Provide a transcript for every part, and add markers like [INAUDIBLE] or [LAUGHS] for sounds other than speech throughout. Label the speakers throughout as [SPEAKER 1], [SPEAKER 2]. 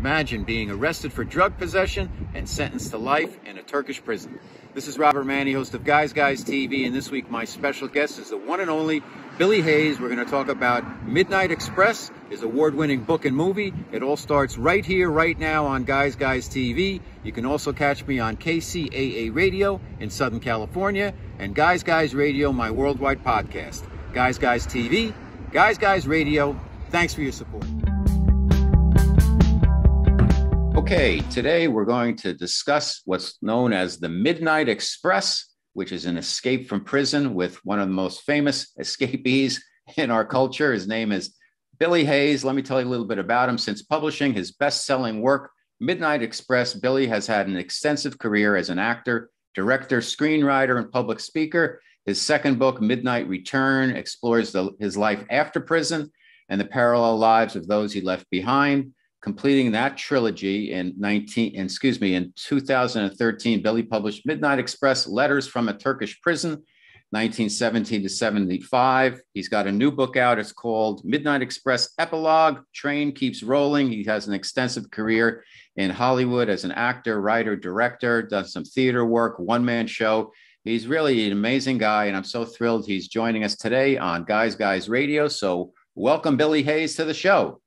[SPEAKER 1] Imagine being arrested for drug possession and sentenced to life in a Turkish prison. This is Robert Manni, host of Guys Guys TV, and this week my special guest is the one and only Billy Hayes. We're going to talk about Midnight Express, his award-winning book and movie. It all starts right here, right now on Guys Guys TV. You can also catch me on KCAA Radio in Southern California and Guys Guys Radio, my worldwide podcast. Guys Guys TV, Guys Guys Radio. Thanks for your support. Okay, today we're going to discuss what's known as the Midnight Express, which is an escape from prison with one of the most famous escapees in our culture. His name is Billy Hayes. Let me tell you a little bit about him. Since publishing his best selling work, Midnight Express, Billy has had an extensive career as an actor, director, screenwriter, and public speaker. His second book, Midnight Return, explores the, his life after prison and the parallel lives of those he left behind completing that trilogy in 19 excuse me in 2013 billy published midnight express letters from a turkish prison 1917 to 75 he's got a new book out. It's called midnight express epilogue train keeps rolling. He has an extensive career in hollywood as an actor writer director done some theater work one man show. He's really an amazing guy and i'm so thrilled he's joining us today on guys guys radio. So welcome billy hayes to the show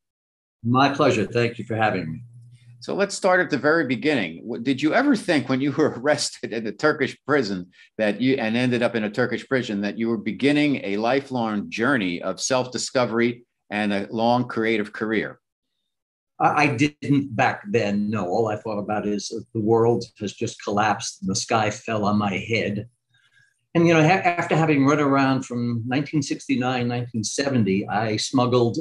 [SPEAKER 2] my pleasure. Thank you for having me.
[SPEAKER 1] So let's start at the very beginning. Did you ever think when you were [LAUGHS] arrested in a Turkish prison that you and ended up in a Turkish prison that you were beginning a lifelong journey of self-discovery and a long creative career?
[SPEAKER 2] I didn't back then. No, all I thought about is uh, the world has just collapsed and the sky fell on my head. And you know, after having run around from 1969, 1970, I smuggled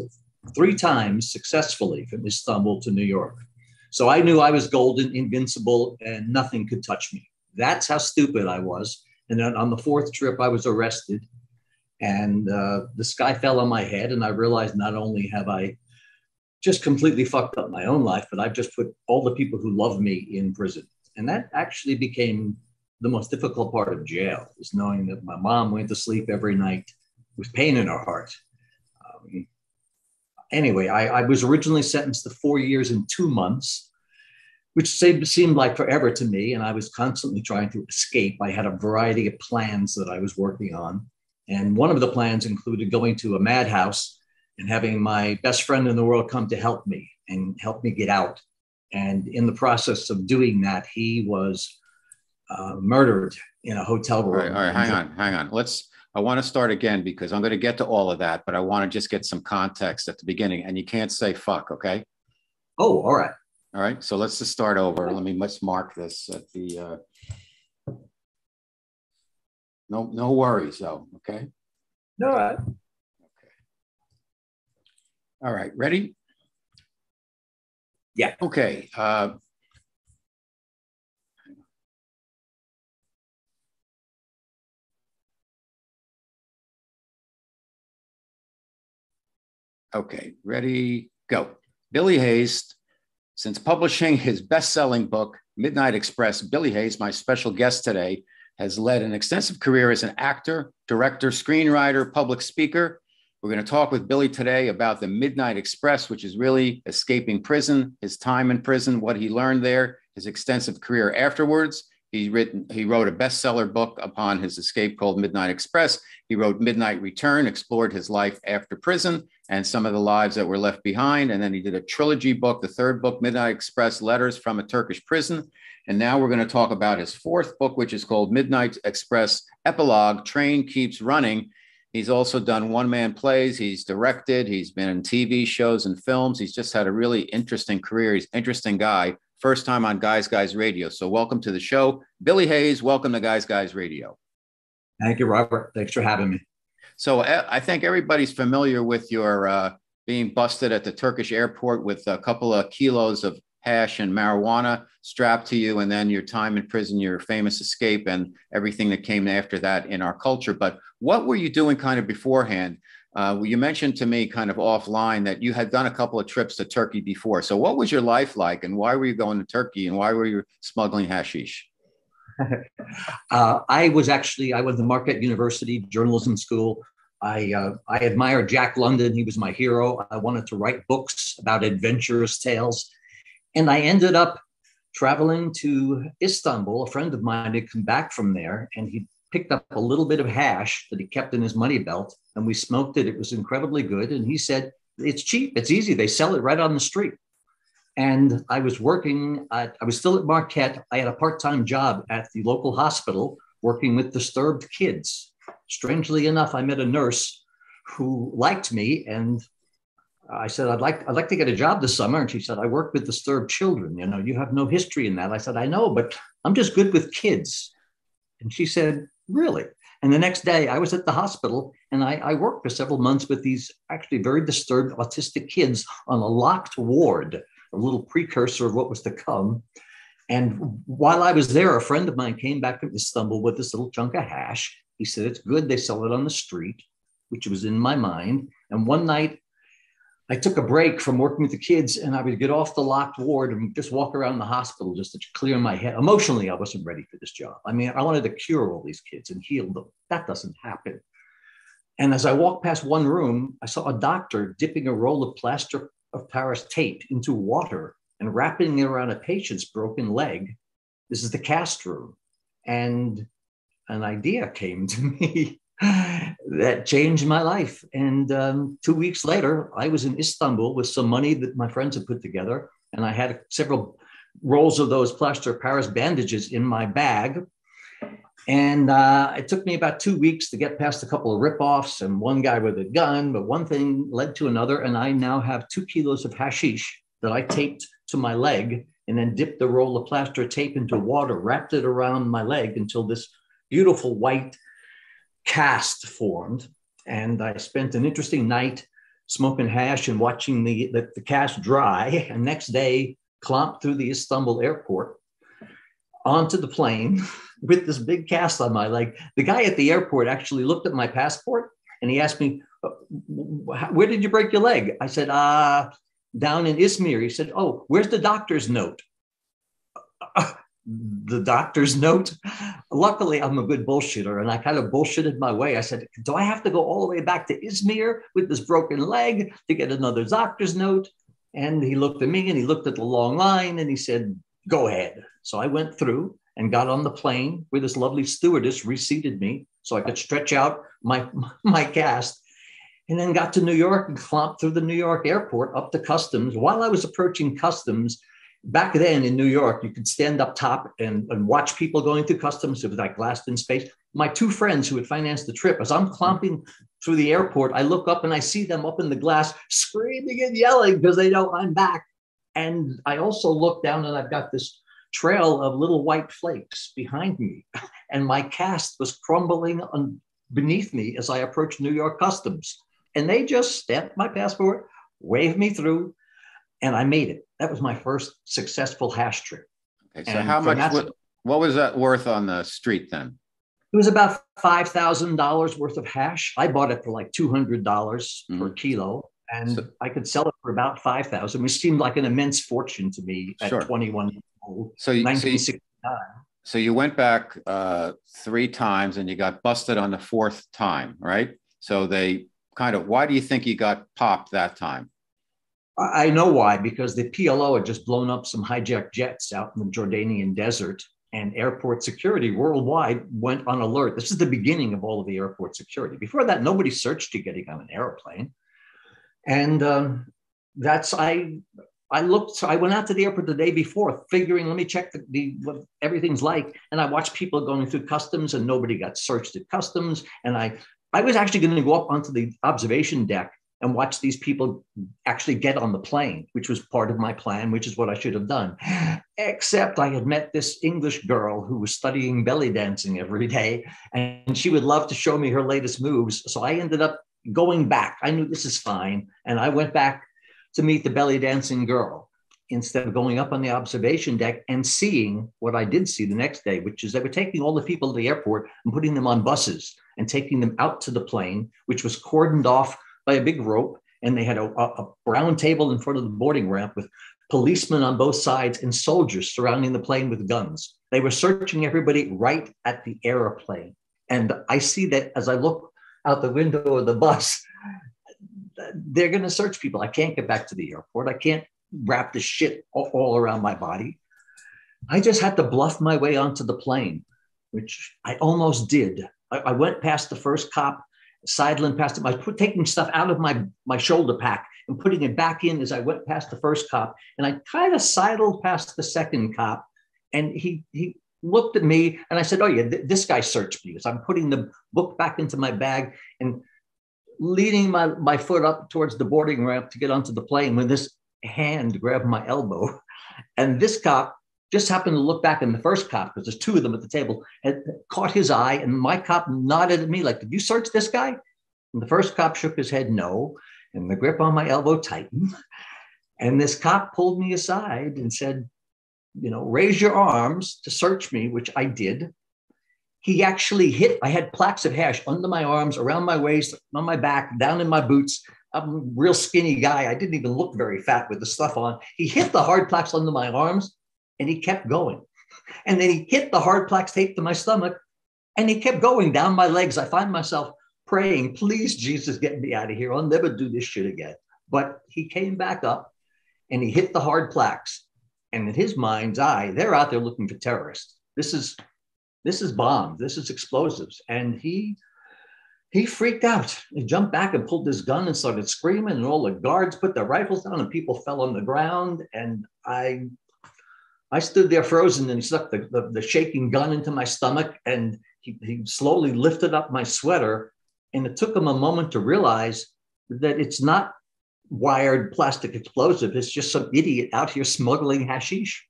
[SPEAKER 2] three times successfully from Istanbul to New York. So I knew I was golden, invincible, and nothing could touch me. That's how stupid I was. And then on the fourth trip, I was arrested, and uh, the sky fell on my head. And I realized not only have I just completely fucked up my own life, but I've just put all the people who love me in prison. And that actually became the most difficult part of jail is knowing that my mom went to sleep every night with pain in her heart. Um, anyway, I, I, was originally sentenced to four years and two months, which seemed like forever to me. And I was constantly trying to escape. I had a variety of plans that I was working on. And one of the plans included going to a madhouse and having my best friend in the world come to help me and help me get out. And in the process of doing that, he was uh, murdered in a hotel room.
[SPEAKER 1] All right, all right, hang on, hang on. Let's I want to start again because I'm going to get to all of that, but I want to just get some context at the beginning. And you can't say fuck, okay?
[SPEAKER 2] Oh, all right.
[SPEAKER 1] All right. So let's just start over. Let me let's mark this at the. Uh, no, no worries though. Okay.
[SPEAKER 2] All right.
[SPEAKER 1] Okay. All right. Ready?
[SPEAKER 2] Yeah.
[SPEAKER 1] Okay. Uh, Okay, ready, go. Billy Hayes, since publishing his best selling book, Midnight Express, Billy Hayes, my special guest today, has led an extensive career as an actor, director, screenwriter, public speaker. We're going to talk with Billy today about the Midnight Express, which is really escaping prison, his time in prison, what he learned there, his extensive career afterwards. He written he wrote a bestseller book upon his escape called Midnight Express. He wrote Midnight Return, explored his life after prison and some of the lives that were left behind. And then he did a trilogy book, the third book, Midnight Express Letters from a Turkish Prison. And now we're going to talk about his fourth book, which is called Midnight Express Epilogue Train Keeps Running. He's also done one man plays. He's directed. He's been in TV shows and films. He's just had a really interesting career. He's interesting guy first time on Guys Guys Radio. So welcome to the show. Billy Hayes, welcome to Guys Guys Radio.
[SPEAKER 2] Thank you, Robert. Thanks for having me.
[SPEAKER 1] So uh, I think everybody's familiar with your uh, being busted at the Turkish airport with a couple of kilos of hash and marijuana strapped to you, and then your time in prison, your famous escape, and everything that came after that in our culture. But what were you doing kind of beforehand? Uh, you mentioned to me kind of offline that you had done a couple of trips to Turkey before. So, what was your life like, and why were you going to Turkey, and why were you smuggling hashish? [LAUGHS]
[SPEAKER 2] uh, I was actually I went to Marquette University Journalism School. I uh, I admired Jack London; he was my hero. I wanted to write books about adventurous tales, And I ended up traveling to Istanbul. A friend of mine had come back from there and he picked up a little bit of hash that he kept in his money belt and we smoked it. It was incredibly good. And he said, It's cheap, it's easy. They sell it right on the street. And I was working, at, I was still at Marquette. I had a part time job at the local hospital working with disturbed kids. Strangely enough, I met a nurse who liked me and I said, I'd like, I'd like to get a job this summer. And she said, I work with disturbed children. You know, you have no history in that. I said, I know, but I'm just good with kids. And she said, Really? And the next day I was at the hospital and I, I worked for several months with these actually very disturbed autistic kids on a locked ward, a little precursor of what was to come. And while I was there, a friend of mine came back from Istanbul with this little chunk of hash. He said, It's good. They sell it on the street, which was in my mind. And one night I took a break from working with the kids and I would get off the locked ward and just walk around the hospital just to clear my head. Emotionally, I wasn't ready for this job. I mean, I wanted to cure all these kids and heal them. That doesn't happen. And as I walked past one room, I saw a doctor dipping a roll of plaster of Paris tape into water and wrapping it around a patient's broken leg. This is the cast room. And an idea came to [LAUGHS] me that changed my life. And um, two weeks later, I was in Istanbul with some money that my friends had put together, and I had several rolls of those plaster Paris bandages in my bag. And uh, it took me about two weeks to get past a couple of ripoffs and one guy with a gun, but one thing led to another. And I now have two kilos of hashish that I taped to my leg and then dipped the roll of plaster tape into water, wrapped it around my leg until this beautiful white cast formed. And I spent an interesting night smoking hash and watching the, the, the cast dry. [LAUGHS] And next day, clomped through the Istanbul airport onto the plane [LAUGHS] with this big cast on my leg. The guy at the airport actually looked at my passport and he asked me, uh, Where did you break your leg? I said, Ah, uh, down in Izmir. He said, Oh, where's the doctor's note? [LAUGHS] the doctor's note. Luckily, I'm a good bullshitter and I kind of bullshitted my way. I said, Do I have to go all the way back to Izmir with this broken leg to get another doctor's note? And he looked at me and he looked at the long line and he said, Go ahead. So I went through and got on the plane where this lovely stewardess reseated me so I could stretch out my, [LAUGHS] my cast. And then got to New York and clomped through the New York airport up to customs. While I was approaching customs, back then in New York, you could stand up top and, and watch people going through customs. It was like glassed in space. My two friends who had financed the trip, as I'm clomping through the airport, I look up and I see them up in the glass screaming and yelling because they know I'm back. And I also look down and I've got this trail of little white flakes behind me. And my cast was crumbling on, beneath me as I approached New York Customs. And they just stamped my passport, waved me through, and I made it. That was my first successful hash trip.
[SPEAKER 1] Okay, so and how much? What, what was that worth on the street then?
[SPEAKER 2] It was about five thousand dollars worth of hash. I bought it for like two hundred dollars mm-hmm. per kilo, and so, I could sell it for about five thousand, which seemed like an immense fortune to me at sure. twenty-one old.
[SPEAKER 1] So, you, so you, so you went back uh, three times, and you got busted on the fourth time, right? So they kind of. Why do you think you got popped that time?
[SPEAKER 2] I know why, because the PLO had just blown up some hijacked jets out in the Jordanian desert, and airport security worldwide went on alert. This is the beginning of all of the airport security. Before that, nobody searched you getting on an airplane. And um, that's, I, I looked, so I went out to the airport the day before, figuring, let me check the, the, what everything's like. And I watched people going through customs, and nobody got searched at customs. And I, I was actually going to go up onto the observation deck and watch these people actually get on the plane, which was part of my plan, which is what I should have done. Except I had met this English girl who was studying belly dancing every day, and she would love to show me her latest moves. So I ended up going back. I knew this is fine. And I went back to meet the belly dancing girl instead of going up on the observation deck and seeing what I did see the next day, which is they were taking all the people to the airport and putting them on buses and taking them out to the plane, which was cordoned off by a big rope, and they had a, a brown table in front of the boarding ramp with policemen on both sides and soldiers surrounding the plane with guns. They were searching everybody right at the airplane. And I see that as I look out the window of the bus, they're going to search people. I can't get back to the airport. I can't wrap the shit all, around my body. I just had to bluff my way onto the plane, which I almost did. I, I went past the first cop, sidling past him. I was taking stuff out of my, my shoulder pack and putting it back in as I went past the first cop. And I kind of sidled past the second cop. And he, he looked at me and I said, Oh, yeah, th- this guy searched me. So I'm putting the book back into my bag and leaning my, my foot up towards the boarding ramp to get onto the plane when this hand grabbed my elbow. [LAUGHS] And this cop just happened to look back in the first cop, because there's two of them at the table, had caught his eye. And my cop nodded at me, like, Did you search this guy? And the first cop shook his head no. And the grip on my elbow tightened. [LAUGHS] And this cop pulled me aside and said, you know, raise your arms to search me, which I did. He actually hit, I had plaques of hash under my arms, around my waist, on my back, down in my boots. I'm a real skinny guy. I didn't even look very fat with the stuff on. He hit the hard plaques under my arms and he kept going. And then he hit the hard plaques taped to my stomach and he kept going down my legs. I find myself praying, please, Jesus, get me out of here. I'll never do this shit again. But he came back up and he hit the hard plaques and in his mind's eye, they're out there looking for terrorists. This is this is bombs. This is explosives. And he he freaked out. He jumped back and pulled his gun and started screaming, and all the guards put their rifles down, and people fell on the ground. And I I stood there frozen, and he stuck the, the, the shaking gun into my stomach, and he, he slowly lifted up my sweater. And it took him a moment to realize that it's not wired plastic explosive. It's just some idiot out here smuggling hashish,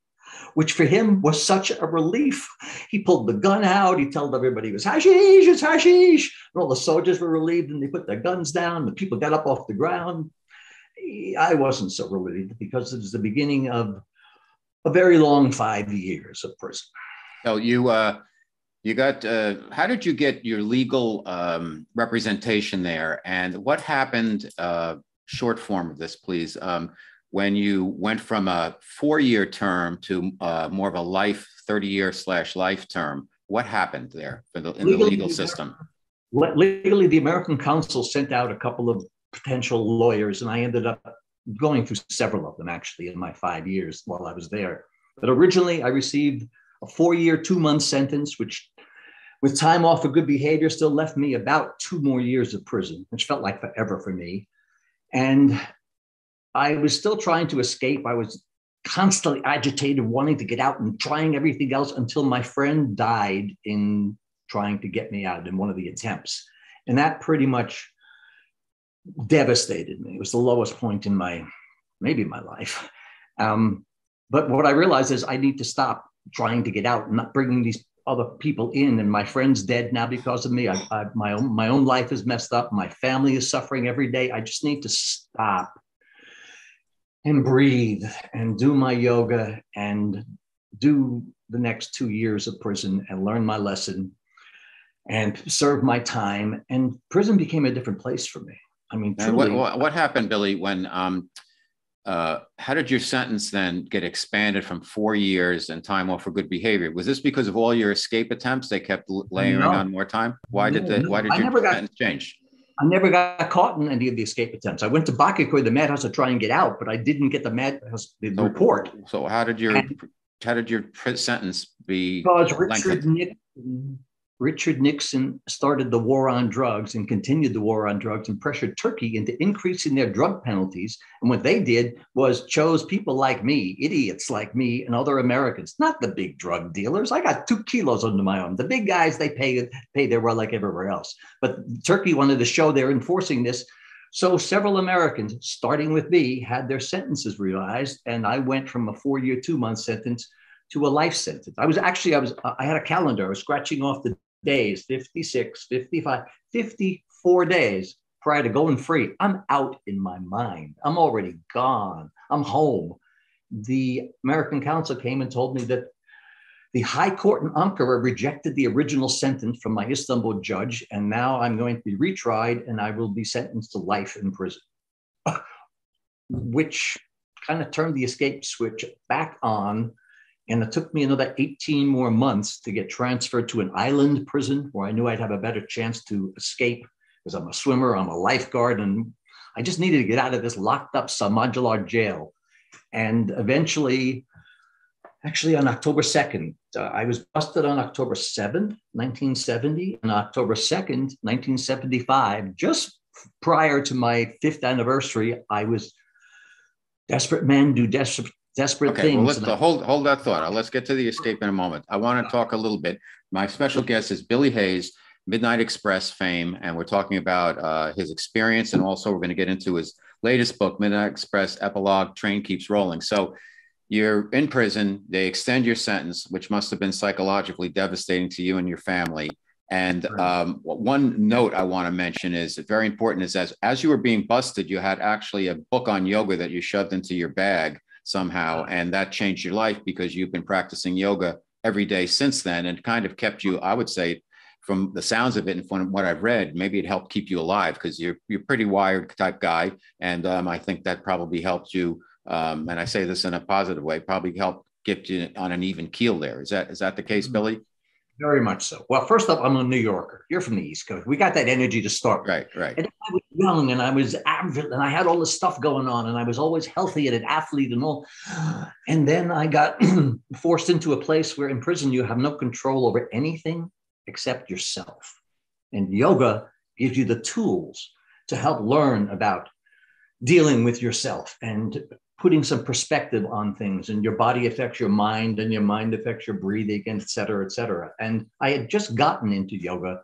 [SPEAKER 2] which for him was such a relief. He pulled the gun out. He told everybody it was hashish, it's hashish. And all the soldiers were relieved and they put their guns down. The people got up off the ground. I wasn't so relieved because it was the beginning of a very long five years of prison.
[SPEAKER 1] So you, uh, you got, uh, how did you get your legal um, representation there? And what happened uh, short form of this, please. Um, when you went from a four-year term to uh, more of a life, 30-year slash life term, what happened there the, in legally, the legal system?
[SPEAKER 2] Legally, the American Council sent out a couple of potential lawyers, and I ended up going through several of them actually in my five years while I was there. But originally, I received a four-year, two-month sentence, which with time off for good behavior still left me about two more years of prison, which felt like forever for me. And I was still trying to escape. I was constantly agitated, wanting to get out and trying everything else until my friend died in trying to get me out in one of the attempts. And that pretty much devastated me. It was the lowest point in my, maybe my life. Um, but what I realized is I need to stop trying to get out and not bringing these other people in and my friend's dead now because of me I, I, my own my own life is messed up my family is suffering every day i just need to stop and breathe and do my yoga and do the next two years of prison and learn my lesson and serve my time and prison became a different place for me i mean truly,
[SPEAKER 1] what, what, happened billy when um uh, how did your sentence then get expanded from four years and time off for good behavior? Was this because of all your escape attempts? They kept layering no. on more time. Why did the, why did your sentence got, change?
[SPEAKER 2] I never got caught in any of the escape attempts. I went to Bakırköy, the madhouse, to try and get out, but I didn't get the madhouse the so, report.
[SPEAKER 1] So how did your and, how did your sentence be? Because
[SPEAKER 2] Richard Nixon, Richard Nixon started the war on drugs and continued the war on drugs and pressured Turkey into increasing their drug penalties. And what they did was chose people like me, idiots like me, and other Americans, not the big drug dealers. I got two kilos under my arm. The big guys, they pay, pay their well like everywhere else. But Turkey wanted to show they're enforcing this. So several Americans, starting with me, had their sentences revised. And I went from a four year, two month sentence to a life sentence. I was actually, I was, uh, I had a calendar. I was scratching off the days 56, 55, 54 days prior to going free. I'm out in my mind. I'm already gone. I'm home. The American Council came and told me that the High Court in Ankara rejected the original sentence from my Istanbul judge, and now I'm going to be retried and I will be sentenced to life in prison, [LAUGHS] which kind of turned the escape switch back on and it took me another 18 more months to get transferred to an island prison where I knew I'd have a better chance to escape because I'm a swimmer, I'm a lifeguard, and I just needed to get out of this locked up Sağmalcılar jail. And eventually, actually on October 2nd, uh, I was busted on October 7th, 1970, and October 2nd, 1975, just prior to my fifth anniversary, I was desperate men do desperate desperate
[SPEAKER 1] okay,
[SPEAKER 2] things.
[SPEAKER 1] Well, let's uh, hold hold that thought. Let's get to the escape in a moment. I want to talk a little bit. My special guest is Billy Hayes, Midnight Express fame, and we're talking about uh, his experience, and also we're going to get into his latest book, Midnight Express Epilogue: Train Keeps Rolling. So. You're in prison. They extend your sentence, which must have been psychologically devastating to you and your family. And um, one note I want to mention is very important is as as you were being busted, you had actually a book on yoga that you shoved into your bag somehow, and that changed your life because you've been practicing yoga every day since then, and kind of kept you, I would say, from the sounds of it and from what I've read, maybe it helped keep you alive because you're you're pretty wired type guy, and um, I think that probably helped you. Um, and I say this in a positive way, probably helped get you on an even keel. There is that is that the case, mm-hmm. Billy?
[SPEAKER 2] Very much so. Well, first up, I'm a New Yorker. You're from the East Coast. We got that energy to start.
[SPEAKER 1] Right, right.
[SPEAKER 2] And I was young and I was average and I had all this stuff going on and I was always healthy and an athlete and all. And then I got [CLEARS THROAT] forced into a place where in prison you have no control over anything except yourself. And yoga gives you the tools to help learn about dealing with yourself and putting some perspective on things and your body affects your mind and your mind affects your breathing et cetera et cetera. And i had just gotten into yoga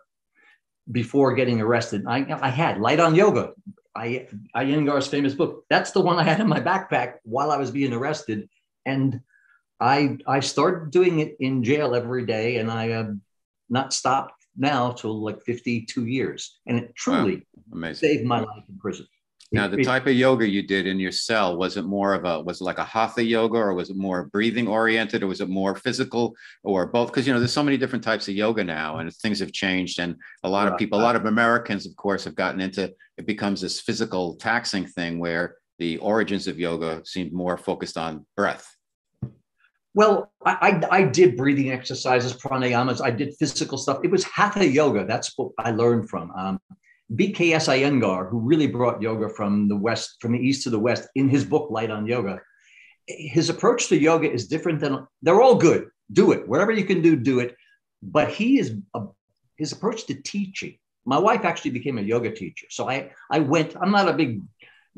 [SPEAKER 2] before getting arrested. I, I had light on yoga I, Iyengar's famous book. That's the one i had in my backpack while i was being arrested. And i i started doing it in jail every day and i have not stopped now till like 52 years. And it truly wow. saved my life in prison
[SPEAKER 1] now, the type of yoga you did in your cell was it more of a was it like a hatha yoga, or was it more breathing oriented, or was it more physical, or both? Because you know, there's so many different types of yoga now, and things have changed, and a lot of people, a lot of Americans, of course, have gotten into it. Becomes this physical taxing thing where the origins of yoga seemed more focused on breath.
[SPEAKER 2] Well, I, I, I, did breathing exercises, pranayamas. I did physical stuff. It was hatha yoga. That's what I learned from. Um, BKS Iyengar, who really brought yoga from the West, from the East to the West in his book, Light on Yoga, his approach to yoga is different than they're all good. Do it. Whatever you can do, do it. But he is a, his approach to teaching. My wife actually became a yoga teacher. So I, I went, I'm not a big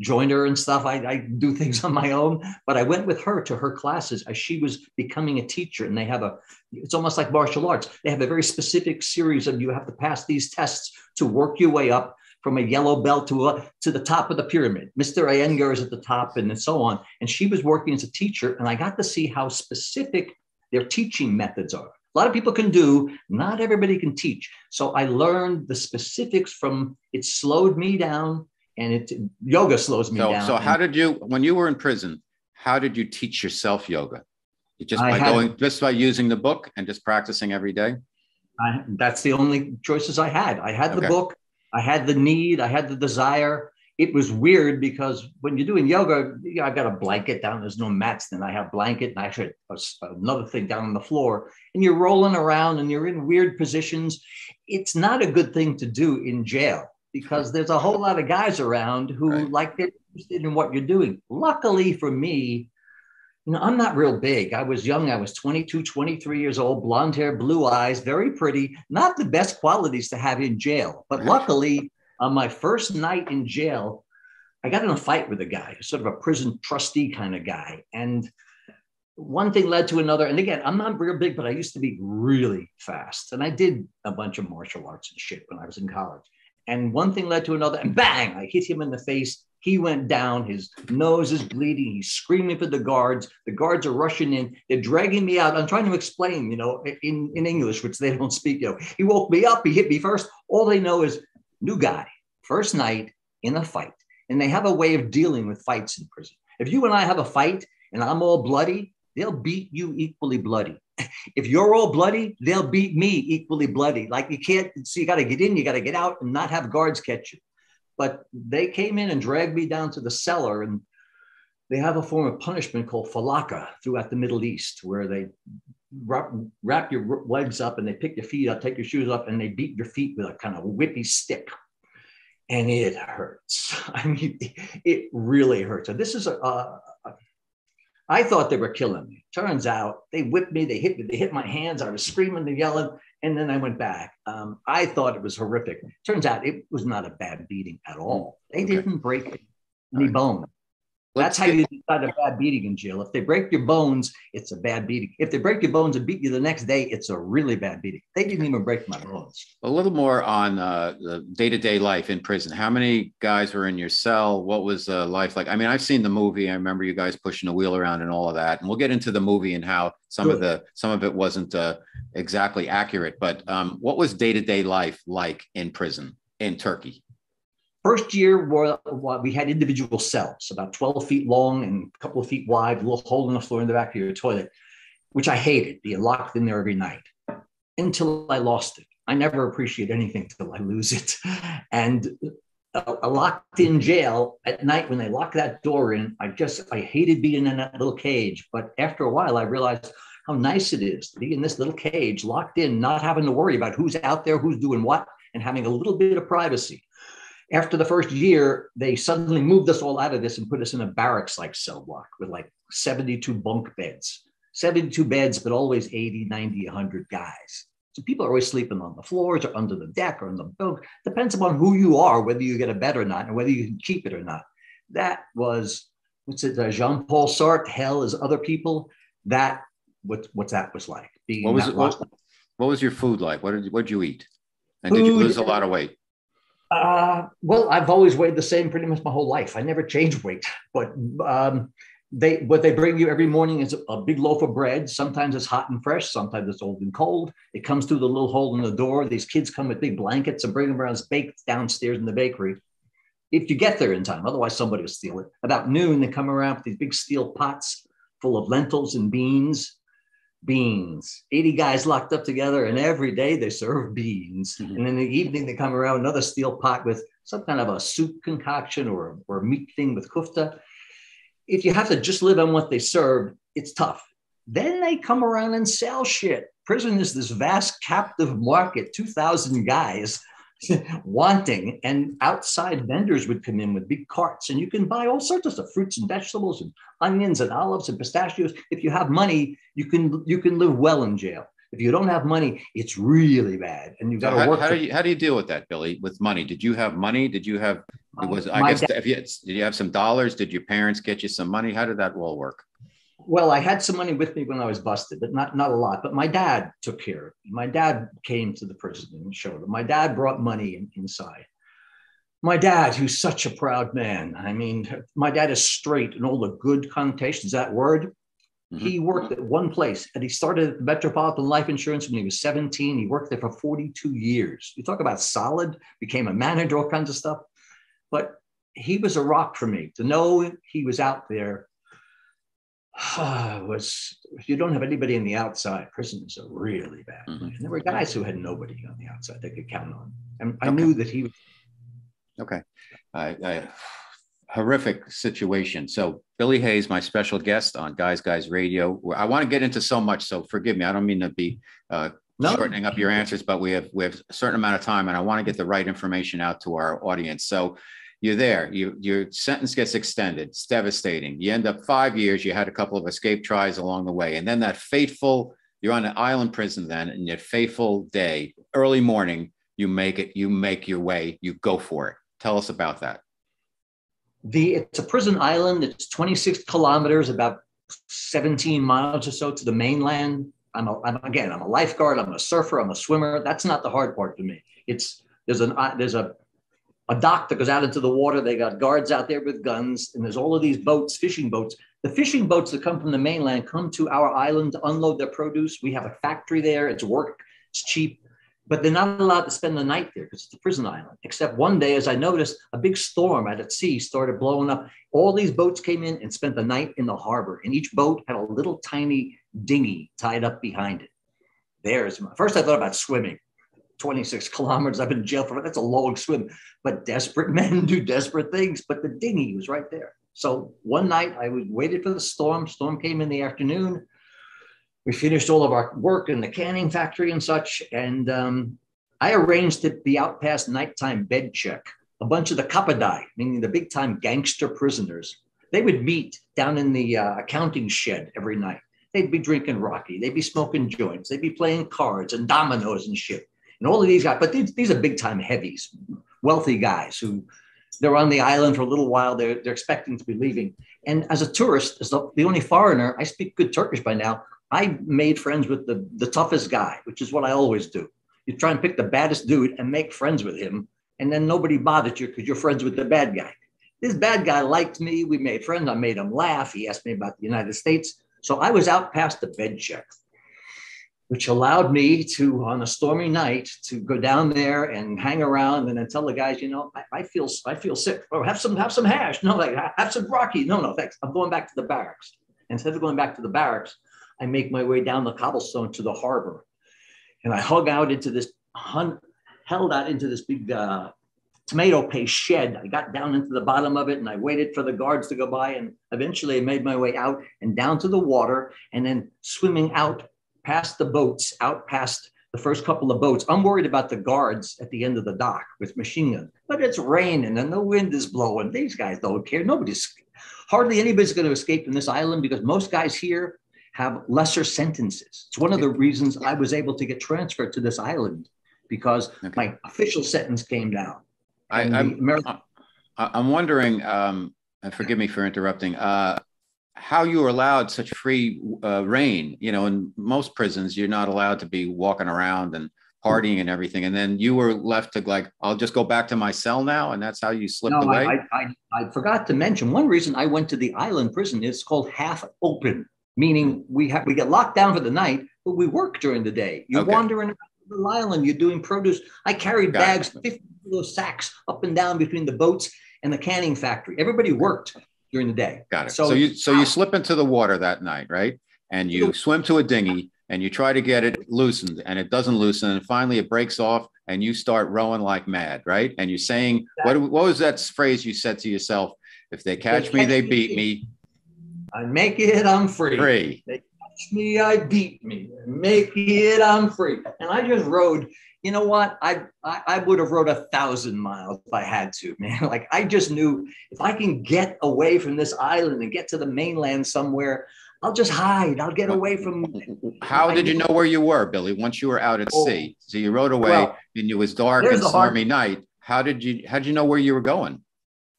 [SPEAKER 2] joiner and stuff. I, I do things on my own, but I went with her to her classes as she was becoming a teacher. And they have a, it's almost like martial arts. They have a very specific series of you have to pass these tests to work your way up from a yellow belt to a, to the top of the pyramid. Mr. Iyengar is at the top and so on. And she was working as a teacher, and I got to see how specific their teaching methods are. A lot of people can do, not everybody can teach. So I learned the specifics from it slowed me down and it yoga slows me
[SPEAKER 1] so,
[SPEAKER 2] down.
[SPEAKER 1] So how did you when you were in prison, how did you teach yourself yoga? Just by going just by using the book and just practicing every day?
[SPEAKER 2] I, that's the only choices I had. I had the okay. book, I had the need, I had the desire. It was weird because when you're doing yoga, you know, I've got a blanket down. There's no mats. Then I have blanket and I had another thing down on the floor. And you're rolling around and you're in weird positions. It's not a good thing to do in jail because there's a whole lot of guys around who right. like they're interested in what you're doing. Luckily for me, you know, I'm not real big. I was young. I was 22, 23 years old, blonde hair, blue eyes, very pretty. Not the best qualities to have in jail. But luckily, on my first night in jail, I got in a fight with a guy, sort of a prison trustee kind of guy. And one thing led to another. And again, I'm not real big, but I used to be really fast. And I did a bunch of martial arts and shit when I was in college. And one thing led to another, and bang, I hit him in the face. He went down. His nose is bleeding. He's screaming for the guards. The guards are rushing in. They're dragging me out. I'm trying to explain, you know, in, in English, which they [LAUGHS] don't speak. You know, he woke me up. He hit me first. All they know is new guy, first night in a fight. And they have a way of dealing with fights in prison. If you and I have a fight and I'm all bloody, they'll beat you equally bloody if you're all bloody, they'll beat me equally bloody. Like you can't, so you got to get in, you got to get out and not have guards catch you. But they came in and dragged me down to the cellar and they have a form of punishment called falaka throughout the Middle East where they wrap, wrap your legs up and they pick your feet up, take your shoes off, and they beat your feet with a kind of whippy stick. And it hurts. [LAUGHS] I mean, it really hurts. And this is a, a I thought they were killing me. Turns out they whipped me, they hit me, they hit my hands. I was screaming and yelling, and then I went back. Um, I thought it was horrific. Turns out it was not a bad beating at all. They okay. didn't break any right. bone. That's how you decide a bad beating in jail. If they break your bones, it's a bad beating. If they break your bones and beat you the next day, it's a really bad beating. They didn't even break my bones.
[SPEAKER 1] A little more on uh, the day to day life in prison. How many guys were in your cell? What was uh, life like? I mean, I've seen the movie. I remember you guys pushing the wheel around and all of that. And we'll get into the movie and how some Good. of the some of it wasn't uh, exactly accurate. But um, what was day to day life like in prison in Turkey?
[SPEAKER 2] First year, we had individual cells, about 12 feet long and a couple of feet wide, a little hole in the floor in the back of your toilet, which I hated, being locked in there every night until I lost it. I never appreciate anything till I lose it. [LAUGHS] And uh, locked in jail at night when they lock that door in, I just, I hated being in that little cage. But after a while, I realized how nice it is to be in this little cage, locked in, not having to worry about who's out there, who's doing what, and having a little bit of privacy after the first year, they suddenly moved us all out of this and put us in a barracks like cell block with like 72 bunk beds, 72 beds, but always 80, 90, 100 guys. So people are always sleeping on the floors or under the deck or in the bunk. Depends upon who you are, whether you get a bed or not, and whether you can keep it or not. That was, what's it, uh, Jean Paul Sartre, Hell is Other People. That, what, what that was like.
[SPEAKER 1] Being what was, it, what, what, was your food like? What did, what did you eat? And food, did you lose a lot of weight?
[SPEAKER 2] Uh, well, I've always weighed the same pretty much my whole life. I never change weight, but um, they what they bring you every morning is a, big loaf of bread. Sometimes it's hot and fresh, sometimes it's old and cold. It comes through the little hole in the door. These kids come with big blankets and bring them around. It's baked downstairs in the bakery. If you get there in time, otherwise somebody will steal it. About noon, they come around with these big steel pots full of lentils and beans beans. 80 guys locked up together, and every day they serve beans. Mm-hmm. And in the evening, they come around another steel pot with some kind of a soup concoction or, or a meat thing with kufta. If you have to just live on what they serve, it's tough. Then they come around and sell shit. Prison is this vast captive market, 2,000 guys [LAUGHS] wanting and outside vendors would come in with big carts and you can buy all sorts of stuff fruits and vegetables and onions and olives and pistachios. If you have money you can you can live well in jail. If you don't have money it's really bad and you've got
[SPEAKER 1] so
[SPEAKER 2] to work
[SPEAKER 1] how, do you how do you deal with that billy with money? Did you have money? Did you have it was i guess dad, if you, did you have some dollars? Did your parents get you some money? How did that all work
[SPEAKER 2] well, I had some money with me when I was busted, but not not a lot. But my dad took care of it. My dad came to the prison and showed them. My dad brought money in, inside. My dad, who's such a proud man. I mean, my dad is straight and all the good connotations that word. Mm-hmm. He worked at one place and he started at Metropolitan Life Insurance when he was 17. He worked there for 42 years. You talk about solid, became a manager, all kinds of stuff. But he was a rock for me to know he was out there [SIGHS] was if you don't have anybody on the outside, prisons are really bad. Mm-hmm. And there were guys who had nobody on the outside they could count on. And I okay. knew that he was.
[SPEAKER 1] Okay. Uh, horrific situation. So, Billy Hayes, my special guest on Guys Guys Radio. I want to get into so much, so forgive me. I don't mean to be uh, no. shortening up your answers, but we have we have a certain amount of time, and I want to get the right information out to our audience. So, you're there. You, your sentence gets extended. It's devastating. You end up five years. You had a couple of escape tries along the way. And then that fateful, you're on an island prison then, and your fateful day, early morning, you make it, you make your way, you go for it. Tell us about that.
[SPEAKER 2] The it's a prison island. It's 26 kilometers, about 17 miles or so to the mainland. I'm, a, I'm again, I'm a lifeguard. I'm a surfer. I'm a swimmer. That's not the hard part for me. It's there's an there's a a dock that goes out into the water. They got guards out there with guns, and there's all of these boats, fishing boats. The fishing boats that come from the mainland come to our island to unload their produce. We have a factory there. It's work. It's cheap, but they're not allowed to spend the night there because it's a prison island. Except one day, as I noticed, a big storm out at sea started blowing up. All these boats came in and spent the night in the harbor, and each boat had a little tiny dinghy tied up behind it. There's my, first I thought about swimming. 26 [LAUGHS] kilometers. I've been in jail for that's a long swim. But desperate [LAUGHS] men do desperate things. But the dinghy was right there. So one night I waited for the storm. Storm came in the afternoon. We finished all of our work in the canning factory and such. And um, I arranged to be out past nighttime bed check. A bunch of the kabadayı, meaning the big time gangster prisoners, they would meet down in the uh, accounting shed every night. They'd be drinking raki. They'd be smoking joints. They'd be playing cards and dominoes and shit. And all of these guys, but these, these are big time heavies, wealthy guys who they're on the island for a little while. They're, they're expecting to be leaving. And as a tourist, as the, the only foreigner, I speak good Turkish by now. I made friends with the, the toughest guy, which is what I always do. You try and pick the baddest dude and make friends with him, and then nobody bothers you because you're friends with the bad guy. This bad guy liked me. We made friends. I made him laugh. He asked me about the United States. So I was out past the bed check, which allowed me to, on a stormy night, to go down there and hang around and then tell the guys, you know, I, I feel I feel sick. Oh, have some have some hash. No, like have some raki. No, no, thanks. I'm going back to the barracks. Instead of going back to the barracks, I make my way down the cobblestone to the harbor, and I hug out into this held out into this big uh, tomato paste shed. I got down into the bottom of it and I waited for the guards to go by. And eventually I made my way out and down to the water and then swimming out past the boats, out past the first couple of boats. I'm worried about the guards at the end of the dock with machine guns, but it's raining and the wind is blowing. These guys don't care. Nobody's hardly anybody's going to escape from this island because most guys here have lesser sentences. It's one of the reasons I was able to get transferred to this island because okay. my official sentence came down.
[SPEAKER 1] I, am I'm wondering, um, forgive me for interrupting, uh, how you were allowed such free uh, reign. You know, in most prisons, you're not allowed to be walking around and partying and everything. And then you were left to like, I'll just go back to my cell now. And that's how you slipped no, away.
[SPEAKER 2] I, I, I forgot to mention one reason I went to the island prison is called half open, meaning we have, we get locked down for the night, but we work during the day. You're okay. wandering the island, you're doing produce. I carried Got bags, it. 50 kilo sacks up and down between the boats and the canning factory. Everybody worked during the day.
[SPEAKER 1] Got it. So, so you so you slip into the water that night, right? And you swim to a dinghy and you try to get it loosened and it doesn't loosen and finally it breaks off and you start rowing like mad, right? And you're saying what what was that phrase you said to yourself? If they catch me, they beat me.
[SPEAKER 2] I make it, I'm free.
[SPEAKER 1] Free.
[SPEAKER 2] They catch me, I beat me. Make it, I'm free. And I just rode you know what? I, I, I would have rode a thousand miles if I had to, [LAUGHS] man. Like I just knew if I can get away from this island and get to the mainland somewhere, I'll just hide. I'll get away from. [LAUGHS]
[SPEAKER 1] How did you know where you were, Billy? Once you were out at oh, sea, so you rode away, well, and it was dark and stormy night. How did you? How did you know where you were going?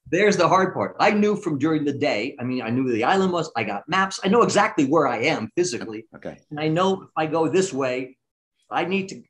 [SPEAKER 2] There's the hard part. I knew from during the day. I mean, I knew where the island was. I got maps. I know exactly where I am physically. [LAUGHS]
[SPEAKER 1] Okay.
[SPEAKER 2] And I know if I go this way, I need to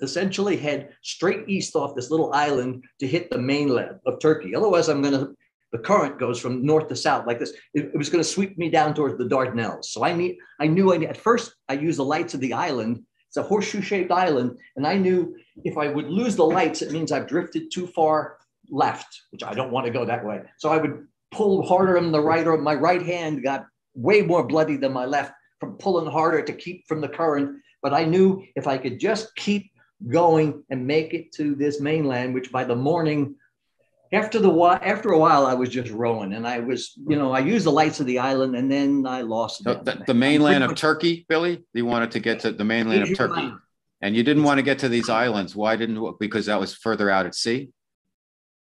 [SPEAKER 2] essentially head straight east off this little island to hit the mainland of Turkey. Otherwise, I'm going to, the current goes from north to south like this. It, it was going to sweep me down towards the Dardanelles. So I need, I knew I, at first I used the lights of the island. It's a horseshoe shaped island. And I knew if I would lose the lights, it means I've drifted too far left, which I don't want to go that way. So I would pull harder on the right, or my right hand got way more bloody than my left from pulling harder to keep from the current. But I knew if I could just keep going and make it to this mainland, which by the morning, after the while, after a while, I was just rowing, and I was, you know, I used the lights of the island, and then I lost
[SPEAKER 1] so the, the, mainland of Turkey, Billy. You wanted to get to the mainland of Turkey, and you didn't want to get to these islands. Why didn't? Because that was further out at sea.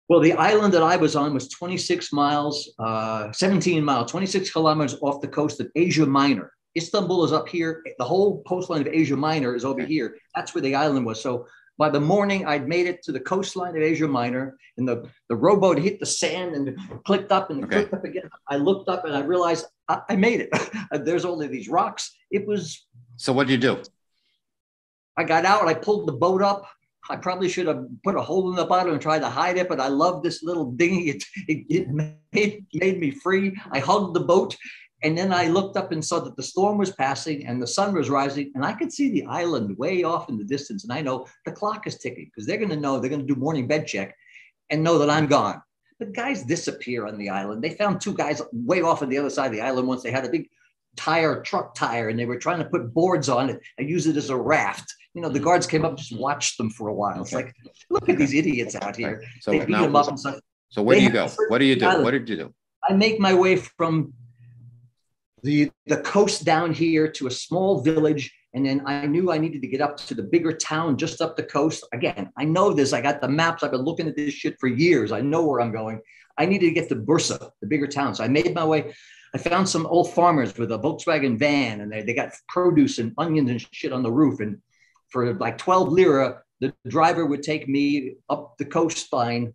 [SPEAKER 2] Well, the island that I was on was 26 miles, uh, 17 miles, 26 kilometers off the coast of Asia Minor. Istanbul is up here. The whole coastline of Asia Minor is over here. That's where the island was. So by the morning, I'd made it to the coastline of Asia Minor, and the, the rowboat hit the sand and clicked up and okay. clicked up again. I looked up and I realized I, I made it. [LAUGHS] There's only these rocks. It was.
[SPEAKER 1] So what did you do?
[SPEAKER 2] I got out. and I pulled the boat up. I probably should have put a hole in the bottom and tried to hide it, but I love this little dinghy. It, it, it made, made me free. I hugged the boat and then I looked up and saw that the storm was passing and the sun was rising, and I could see the island way off in the distance. And I know the clock is ticking because they're going to know they're going to do morning bed check and know that I'm gone. But guys disappear on the island. They found two guys way off on the other side of the island once they had a big tire, truck tire, and they were trying to put boards on it and use it as a raft. You know, the mm. guards came up, just watched them for a while. It's like, look at these idiots out here.
[SPEAKER 1] So, they beat now, them up and stuff. So where do you go? What do you do? What did you do?
[SPEAKER 2] I make my way from the, the coast down here to a small village And then I knew I needed to get up to the bigger town just up the coast. Again, I know this. I got the maps. I've been looking at this shit for years. I know where I'm going. I needed to get to Bursa, the bigger town. So I made my way. I found some old farmers with a Volkswagen van and they, they got produce and onions and shit on the roof. And for like 12 lira, the driver would take me up the coastline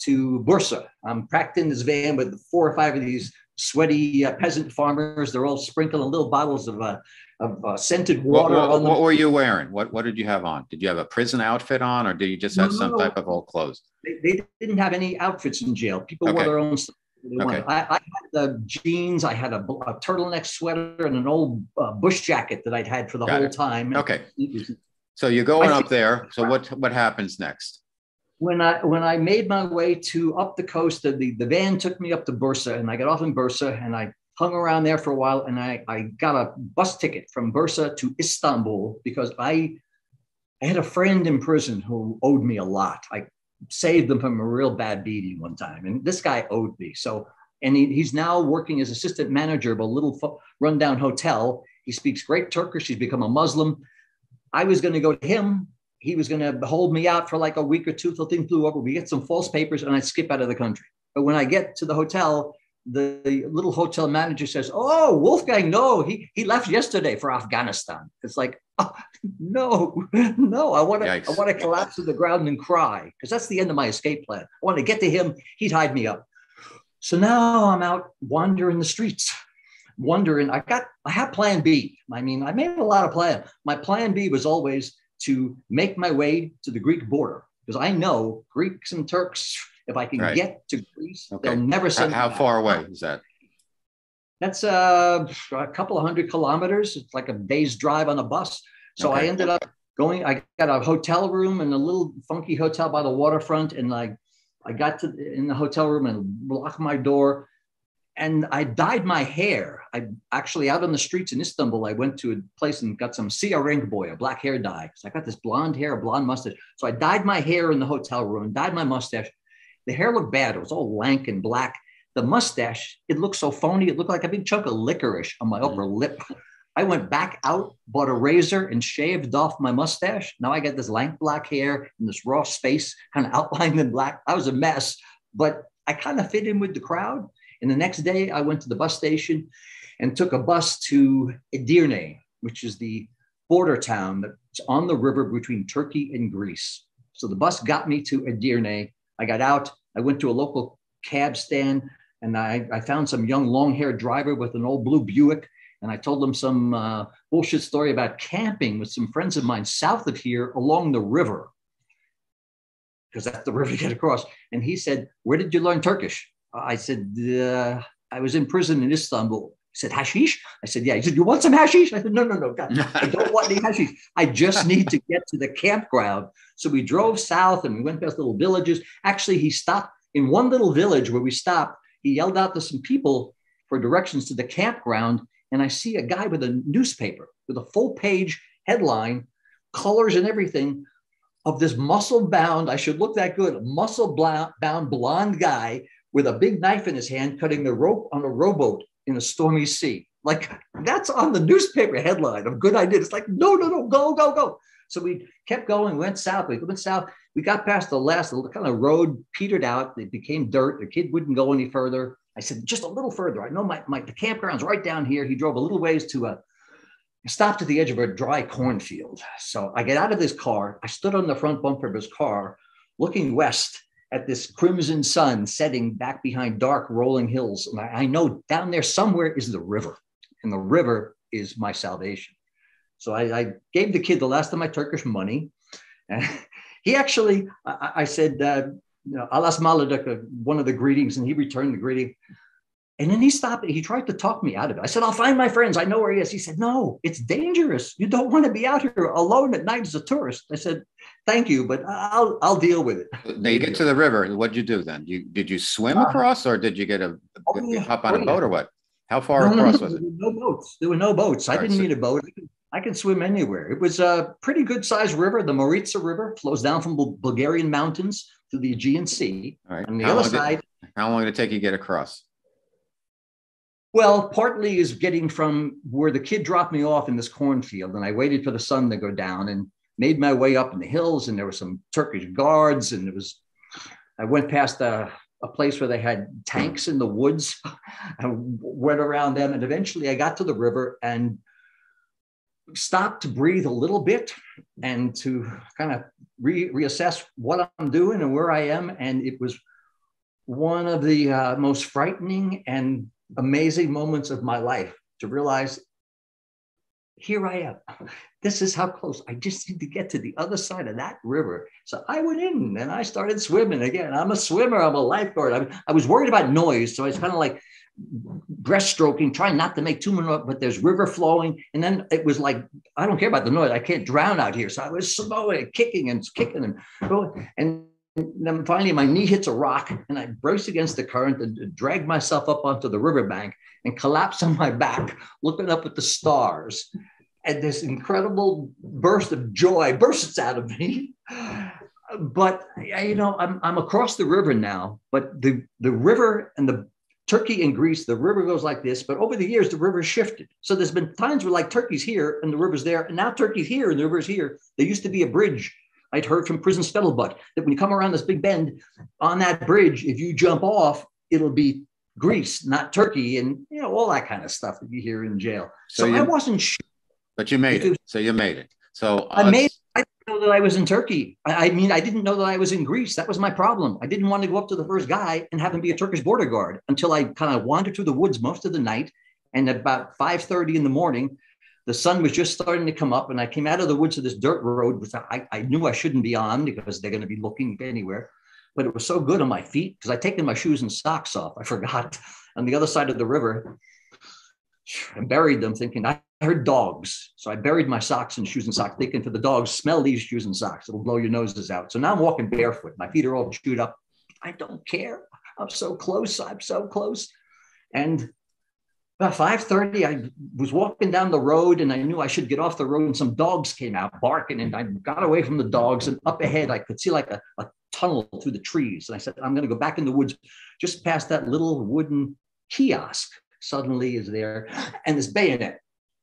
[SPEAKER 2] to Bursa. I'm packed in this van with four or five of these sweaty uh, peasant farmers. They're all sprinkling little bottles of, uh, of uh, scented water.
[SPEAKER 1] What, what, what, were you wearing? What, what did you have on? Did you have a prison outfit on or did you just have no, some no, type of old clothes?
[SPEAKER 2] They, they, didn't have any outfits in jail. People okay. wore their own stuff. Okay. I, I, had the jeans, I had a, a turtleneck sweater and an old uh, bush jacket that I'd had for the Got whole it. time.
[SPEAKER 1] Okay. So you're going up there. So what, what happens next?
[SPEAKER 2] When I when I made my way to up the coast, the, the van took me up to Bursa, and I got off in Bursa, and I hung around there for a while, and I, I got a bus ticket from Bursa to Istanbul because I I had a friend in prison who owed me a lot. I saved them from a real bad beating one time, and this guy owed me. So, and he, he's now working as assistant manager of a little fo- rundown hotel. He speaks great Turkish. He's become a Muslim. I was going to go to him he was going to hold me out for like a week or two till things blew over. We get some false papers and I skip out of the country. But when I get to the hotel, the, the, little hotel manager says, "Oh, Wolfgang, no, he he left yesterday for Afghanistan." It's like, oh, no, no, I want to I want to collapse to the ground and cry because that's the end of my escape plan. I want to get to him. He'd hide me up. So now I'm out wandering the streets, wondering. I got I have Plan B. I mean, I made a lot of plans. My Plan B was always to make my way to the Greek border because I know Greeks and Turks. If I can right. get to Greece, okay. they'll never send.
[SPEAKER 1] How, how far away is that?
[SPEAKER 2] That's uh, a couple of hundred kilometers. It's like a day's drive on a bus. So okay. I ended up going. I got a hotel room in a little funky hotel by the waterfront, and I, I got to in the hotel room and locked my door and I dyed my hair. I actually out on the streets in Istanbul, I went to a place and got some Sia Renk boy, a black hair dye. So I got this blonde hair, a blonde mustache. So I dyed my hair in the hotel room and dyed my mustache. The hair looked bad. It was all lank and black. The mustache, it looked so phony. It looked like a big chunk of licorice on my upper mm. lip. I went back out, bought a razor, and shaved off my mustache. Now I got this lank black hair and this raw space kind of outlined in black. I was a mess, but I kind of fit in with the crowd. And the next day, I went to the bus station and took a bus to Edirne, which is the border town that's on the river between Turkey and Greece. So the bus got me to Edirne. I got out, I went to a local cab stand, and I, I found some young long haired driver with an old blue Buick. And I told him some uh, bullshit story about camping with some friends of mine south of here along the river, because that's the river to get across. And he said, Where did you learn Turkish? I said, uh, I was in prison in Istanbul. He said, hashish? I said, yeah. He said, you want some hashish? I said, no, no, no, God, I don't want any hashish. I just [LAUGHS] need to get to the campground. So we drove south and we went past little villages. Actually, he stopped in one little village where we stopped. He yelled out to some people for directions to the campground. And I see a guy with a newspaper with a full page headline, colors and everything of this muscle bound, I should look that good, muscle bound blonde guy with a big knife in his hand, cutting the rope on a rowboat in a stormy sea. Like that's on the newspaper headline of good idea. It's like, no, no, no, go, go, go. So we kept going, went south. We went south. We got past the last the kind of road, petered out. It became dirt. The kid wouldn't go any further. I said, just a little further. I know my, my the campground's right down here. He drove a little ways to a stopped at the edge of a dry cornfield. So I get out of this car. I stood on the front bumper of his car, looking west at this crimson sun setting back behind dark rolling hills. And I, I know down there somewhere is the river, and the river is my salvation. So I, I gave the kid the last of my Turkish money. And [LAUGHS] he actually, I, I said, uh, you know, Alas Maladuk, one of the greetings, and he returned the greeting. And then he stopped. He tried to talk me out of it. I said, I'll find my friends. I know where he is. He said, No, it's dangerous. You don't want to be out here alone at night as a tourist. I said, Thank you, but I'll I'll deal with it.
[SPEAKER 1] Now you get to the river. What'd you do then? You did you swim uh, across or did you get a oh, yeah. hop on oh, a boat yeah. or what? How far no, across no, no, was it?
[SPEAKER 2] No boats. There were no boats. I didn't so, need a boat. I can, I can swim anywhere. It was a pretty good sized river. The Maritsa River flows down from Bulgarian mountains to the Aegean Sea.
[SPEAKER 1] All right.
[SPEAKER 2] On the
[SPEAKER 1] how
[SPEAKER 2] other side.
[SPEAKER 1] Did, how long did it take you to get across?
[SPEAKER 2] Well, partly is getting from where the kid dropped me off in this cornfield, and I waited for the sun to go down and made my way up in the hills. And there were some Turkish guards, and it was. I went past a, a place where they had tanks in the woods. [LAUGHS] I went around them, and eventually I got to the river and stopped to breathe a little bit and to kind of re- reassess what I'm doing and where I am. And it was one of the uh, most frightening and amazing moments of my life to realize here I am. This is how close. I just need to get to the other side of that river. So I went in and I started swimming again. I'm a swimmer. I'm a lifeguard. I, I was worried about noise. So I was kind of like breaststroking, trying not to make too much, but there's river flowing. And then it was like, I don't care about the noise. I can't drown out here. So I was slowly kicking and kicking and going. And then finally my knee hits a rock and I brace against the current and drag myself up onto the riverbank and collapse on my back, looking up at the stars. And this incredible burst of joy [LAUGHS] bursts out of me. But you know, I'm, I'm across the river now, but the, the river and the Turkey and Greece, the river goes like this, but over the years, the river shifted. So there's been times where like Turkey's here and the river's there, and now Turkey's here and the river's here. There used to be a bridge I'd heard from prison scuttlebutt that when you come around this big bend on that bridge, if you jump off, it'll be Greece, not Turkey, and you know all that kind of stuff that you hear in jail. So, so you, I wasn't sure.
[SPEAKER 1] But you made it. So you made it. So
[SPEAKER 2] I uh, made. I didn't know that I was in Turkey. I, I, mean, I didn't know that I was in Greece. That was my problem. I didn't want to go up to the first guy and have him be a Turkish border guard until I kind of wandered through the woods most of the night. And about 5:30 in the morning, the sun was just starting to come up and I came out of the woods to this dirt road, which I, I knew I shouldn't be on because they're going to be looking anywhere. But it was so good on my feet because I'd taken my shoes and socks off. I forgot [LAUGHS] on the other side of the river [SIGHS] and buried them thinking I heard dogs. So I buried my socks and shoes and socks thinking for the dogs, smell these shoes and socks. It'll blow your noses out. So now I'm walking barefoot. My feet are all chewed up. I don't care. I'm so close. I'm so close. And about 5.30 i was walking down the road and i knew i should get off the road and some dogs came out barking and i got away from the dogs and up ahead i could see like a, a tunnel through the trees and i said i'm going to go back in the woods just past that little wooden kiosk suddenly is there and this bayonet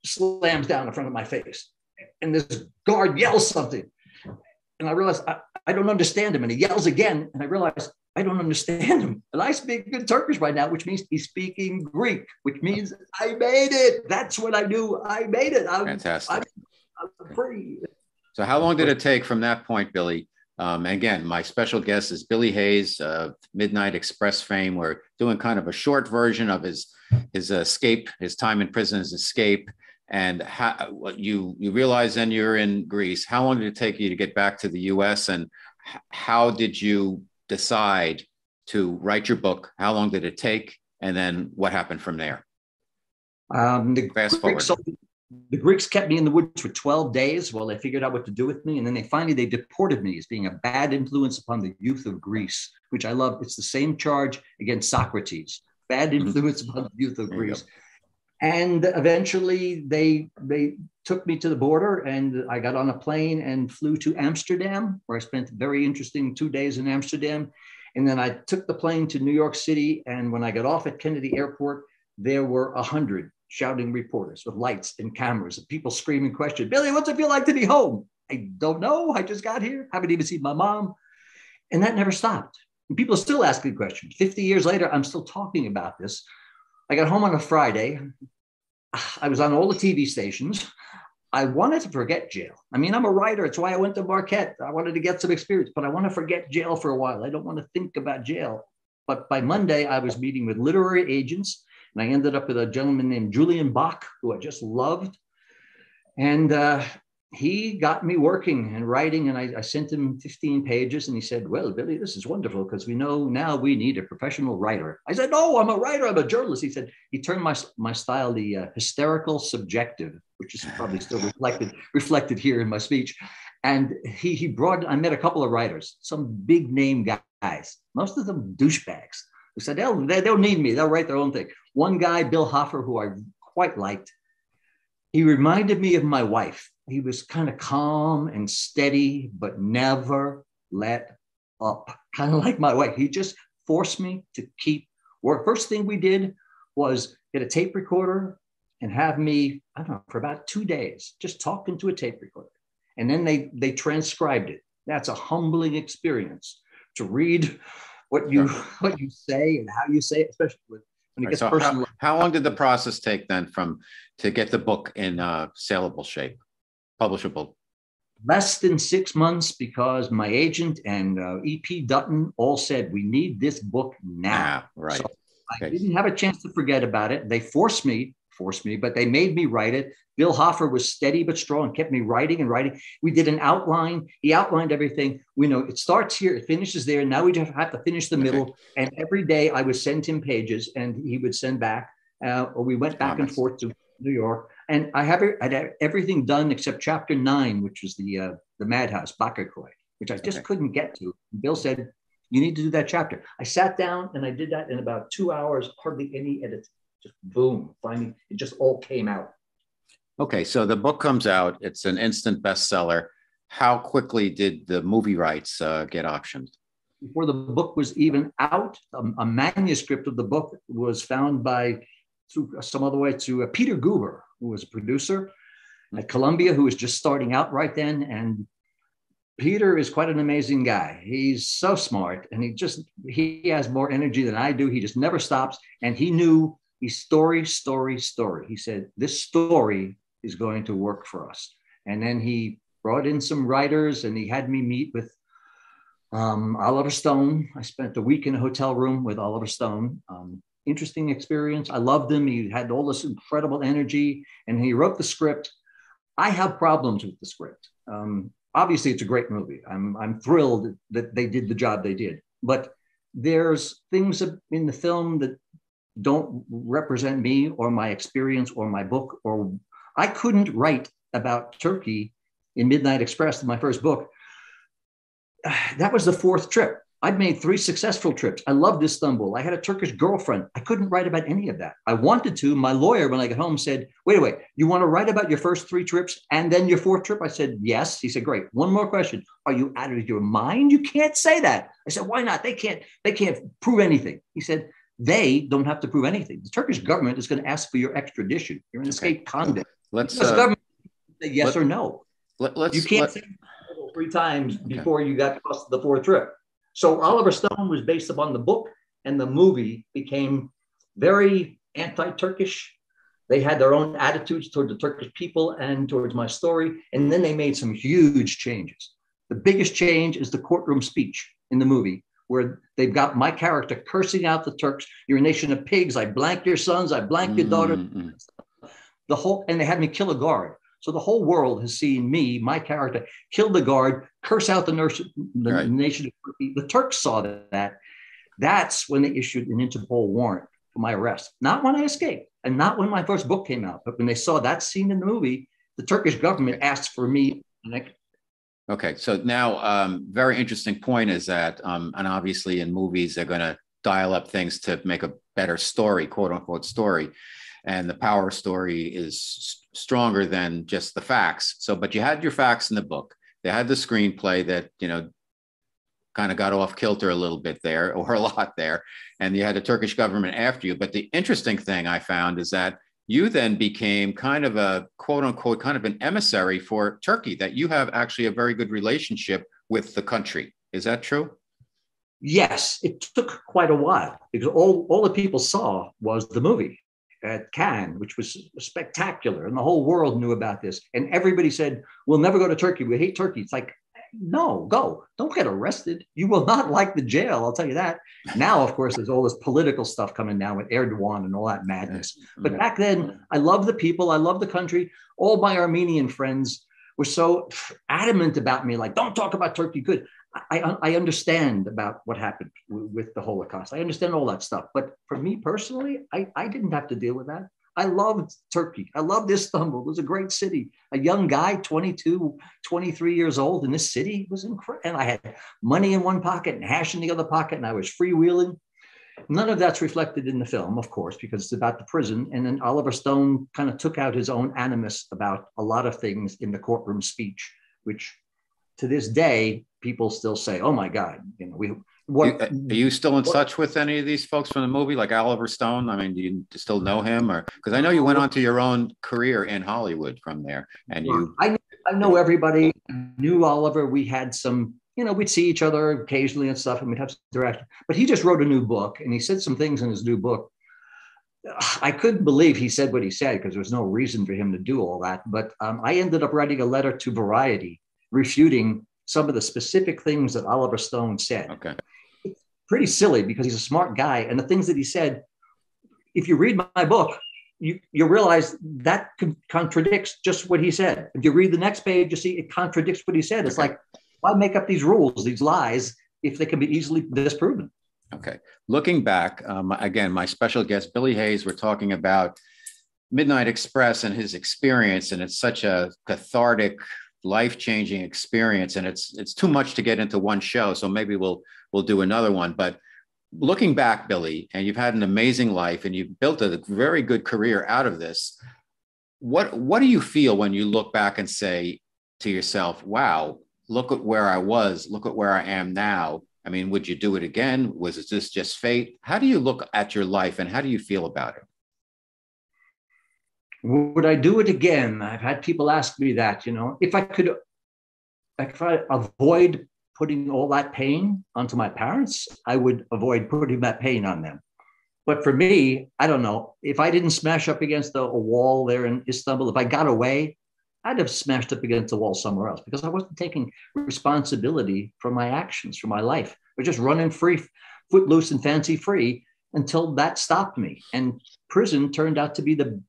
[SPEAKER 2] slams down in front of my face and this guard yells something and i realize I, I don't understand him and he yells again and i realize I don't understand him. And I speak good Turkish right now, which means he's speaking Greek, which means I made it. That's what I knew. I made it. I'm,
[SPEAKER 1] Fantastic. I'm,
[SPEAKER 2] I'm free.
[SPEAKER 1] So, how long did it take from that point, Billy? Um, again, my special guest is Billy Hayes, uh, Midnight Express fame. We're doing kind of a short version of his his escape, his time in prison, his escape, and how you you realize then you're in Greece. How long did it take you to get back to the U.S. and how did you decide to write your book? How long did it take? And then what happened from there?
[SPEAKER 2] Um, the, Fast Greeks, the Greeks kept me in the woods for 12 days while they figured out what to do with me. And then they finally, they deported me as being a bad influence upon the youth of Greece, which I love. It's the same charge against Socrates, bad mm-hmm. influence upon the youth of Greece. And eventually they, they took me to the border and I got on a plane and flew to Amsterdam, where I spent very interesting two days in Amsterdam. And then I took the plane to New York City. And when I got off at Kennedy Airport, there were a hundred shouting reporters with lights and cameras and people screaming questions. Billy, what's it feel like to be home? I don't know. I just got here. Haven't even seen my mom. And that never stopped. And people still asking questions. 50 years later, I'm still talking about this. I got home on a Friday. I was on all the TV stations. I wanted to forget jail. I mean, I'm a writer. It's why I went to Marquette. I wanted to get some experience, but I want to forget jail for a while. I don't want to think about jail. But by Monday, I was meeting with literary agents, and I ended up with a gentleman named Julian Bach, who I just loved. And uh, he got me working and writing, and I, I, sent him 15 pages, and he said, "Well, Billy, this is wonderful because we know now we need a professional writer." I said, "No, I'm a writer. I'm a journalist." He said he turned my my style the uh, hysterical subjective, which is probably still [LAUGHS] reflected reflected here in my speech. And he he brought. I met a couple of writers, some big name guys, most of them douchebags, who said they'll they, will they will need me. They'll write their own thing. One guy, Bill Hoffer, who I quite liked he reminded me of my wife. He was kind of calm and steady, but never let up, [LAUGHS] kind of like my wife. He just forced me to keep work. First thing we did was get a tape recorder and have me, I don't know, for about two days, just talking to a tape recorder. And then they they transcribed it. That's a humbling experience to read [LAUGHS] what you [LAUGHS] what you say and how you say it, especially when it gets
[SPEAKER 1] so
[SPEAKER 2] personal.
[SPEAKER 1] How, how, long did the process take then from to get the book in uh, saleable shape, publishable?
[SPEAKER 2] Less than six months because my agent and uh, EP Dutton all said we need this book now.
[SPEAKER 1] Ah, right. So
[SPEAKER 2] I didn't have a chance to forget about it. They forced me forced me, but they made me write it. Bill Hoffer was steady but strong, and kept me writing and writing. We did an outline. He outlined everything. We know it starts here, it finishes there. Now we just have to finish the middle. Okay. And every day I would send him pages and he would send back, uh, or we went back and forth to New York. And I have had everything done except chapter nine, which was the uh, the madhouse, Bakırköy, which I just okay. couldn't get to. Bill said, you need to do that chapter. I sat down and I did that in about two hours, hardly any edits just boom, finally, it just all came out.
[SPEAKER 1] Okay, so the book comes out, it's an instant bestseller. How quickly did the movie rights uh, get optioned?
[SPEAKER 2] Before the book was even out, um, a manuscript of the book was found by through some other way to uh, Peter Guber, who was a producer at Columbia, who was just starting out right then. And Peter is quite an amazing guy. He's so smart and he just he has more energy than I do. He just never stops. And he knew He's story, story, story. He said, This story is going to work for us. And then he brought in some writers and he had me meet with um, Oliver Stone. I spent a week in a hotel room with Oliver Stone. Um, interesting experience. I loved him. He had all this incredible energy and he wrote the script. I have problems with the script. Um, obviously, it's a great movie. I'm, I'm thrilled that they did the job they did. But there's things in the film that don't represent me or my experience or my book or I couldn't write about Turkey in Midnight Express, my first book. [SIGHS] That was the fourth trip. I'd made three successful trips. I loved Istanbul. I had a Turkish girlfriend. I couldn't write about any of that. I wanted to. My lawyer, when I got home, said, Wait, a wait, you want to write about your first three trips and then your fourth trip? I said, Yes. He said, Great. One more question. Are you out of your mind? You can't say that. I said, Why not? They can't, they can't prove anything. He said, they don't have to prove anything. The Turkish government is going to ask for your extradition. You're an escaped convict.
[SPEAKER 1] Let's
[SPEAKER 2] the uh, government say yes
[SPEAKER 1] let,
[SPEAKER 2] or no.
[SPEAKER 1] Let, us
[SPEAKER 2] you can't
[SPEAKER 1] let,
[SPEAKER 2] say three times okay. before you got past the fourth trip. So Oliver Stone was based upon the book, and the movie became very anti-Turkish. They had their own attitudes toward the Turkish people and towards my story, and then they made some huge changes. The biggest change is the courtroom speech in the movie where they've got my character cursing out the Turks. You're a nation of pigs. I blank your sons. I blank your daughters. Mm-hmm. The whole, and they had me kill a guard. So the whole world has seen me, my character, kill the guard, curse out the, nurse, the right. nation. The Turks saw that. That's when they issued an Interpol warrant for my arrest. Not when I escaped, and not when my first book came out, but when they saw that scene in the movie, the Turkish government asked for me,
[SPEAKER 1] Okay, so now, um, very interesting point is that, um, and obviously in movies they're going to dial up things to make a better story, quote unquote story, and the power story is stronger than just the facts. So, but you had your facts in the book. They had the screenplay that you know kind of got off kilter a little bit there, [LAUGHS] or a lot there, and you had the Turkish government after you. But the interesting thing I found is that you then became kind of a quote unquote kind of an emissary for Turkey, that you have actually a very good relationship with the country. Is that true?
[SPEAKER 2] Yes, it took quite a while because all, all the people saw was the movie at Cannes, which was spectacular, and the whole world knew about this. And everybody said, "We'll never go to Turkey. We hate Turkey." It's like no, go. Don't get arrested. You will not [LAUGHS] like the jail. I'll tell you that. Now, of course, there's all this political stuff coming down with Erdogan and all that madness. But mm-hmm. back then, I love the people. I love the country. All my Armenian friends were so adamant about me, like, don't talk about Turkey. Good. I, I understand about what happened with the Holocaust. I understand all that stuff. But for me personally, I, I didn't have to deal with that. I loved Turkey. I loved Istanbul. It was a great city. A young guy, 22, 23 years old in this city was incredible. And I had money in one pocket and hash in the other pocket, and I was freewheeling. None of that's reflected in the film, of course, because it's about the prison. And then Oliver Stone kind of took out his own animus about a lot of things in the courtroom speech, which to this day, people still say, oh my God, you know, we,
[SPEAKER 1] what, are you still in what, touch with any of these folks from the movie, like Oliver Stone? I mean, do you still know him, or because I know you went on to your own career in Hollywood from there, and you.
[SPEAKER 2] I I know everybody. Knew Oliver. We had some, you know, we'd see each other occasionally and stuff, and we'd have some interaction. But he just wrote a new book, and he said some things in his new book. I couldn't believe he said what he said because there was no reason for him to do all that. But um, I ended up writing a letter to Variety refuting some of the specific things that Oliver Stone said.
[SPEAKER 1] Okay
[SPEAKER 2] pretty silly because he's a smart guy. And the things that he said, if you read my book, you, you realize that contradicts just what he said. If you read the next page, you see it contradicts what he said. It's like, why make up these rules, these lies, if they can be easily disproven?
[SPEAKER 1] Okay. Looking back, um, again, my special guest, Billy Hayes, we're talking about Midnight Express and his experience. And it's such a cathartic, life changing experience. And it's, it's too much to get into one show. So maybe we'll we'll do another one. But looking back, Billy, and you've had an amazing life and you've built a very good career out of this. What what do you feel when you look back and say to yourself, wow, look at where I was, look at where I am now? I mean, would you do it again? Was this just fate? How do you look at your life and how do you feel about it?
[SPEAKER 2] Would I do it again? I've had people ask me that, you know, if I could if I avoid putting all that pain onto my parents, I would avoid putting that pain on them. But for me, I don't know. If I didn't smash up against a, wall there in Istanbul, if I got away, I'd have smashed up against a wall somewhere else because I wasn't taking responsibility for my actions, for my life. I was just running free, footloose and fancy free until that stopped me. And prison turned out to be the,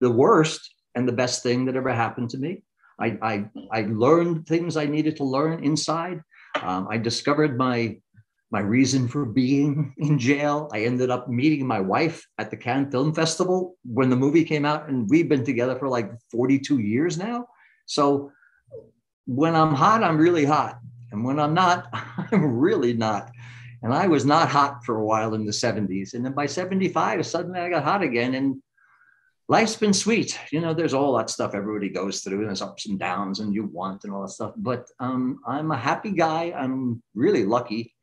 [SPEAKER 2] the worst and the best thing that ever happened to me. I, I, I learned things I needed to learn inside. Um, I discovered my my reason for being [LAUGHS] in jail. I ended up meeting my wife at the Cannes Film Festival when the movie came out, and we've been together for like 42 years now. So when I'm hot, I'm really hot. And when I'm not, [LAUGHS] I'm really not. And I was not hot for a while in the 70s. And then by 75, suddenly I got hot again. And life's been sweet. You know, there's all that stuff everybody goes through, and there's ups and downs, and you want and all that stuff. But um, I'm a happy guy. I'm really lucky